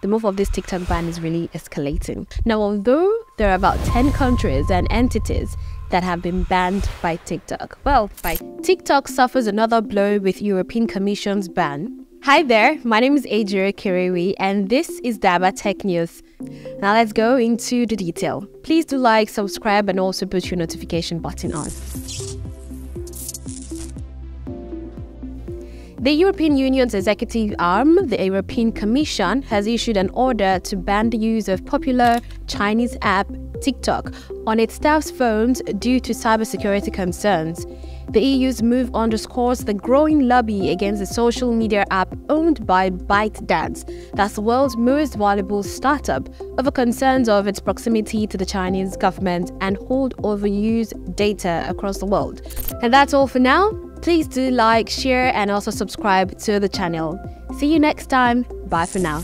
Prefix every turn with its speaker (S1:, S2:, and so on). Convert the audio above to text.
S1: the move of this TikTok ban is really escalating. Now, although there are about 10 countries and entities that have been banned by TikTok, well, by TikTok suffers another blow with European Commission's ban. Hi there, my name is Adria Kiriwi and this is Daba Tech News. Now let's go into the detail. Please do like, subscribe and also put your notification button on. The European Union's executive arm, the European Commission, has issued an order to ban the use of popular Chinese app TikTok on its staff's phones due to cybersecurity concerns. The EU's move underscores the growing lobby against the social media app owned by ByteDance, that's the world's most valuable startup, over concerns of its proximity to the Chinese government and hold overuse data across the world. And that's all for now. Please do like, share, and also subscribe to the channel. See you next time. Bye for now.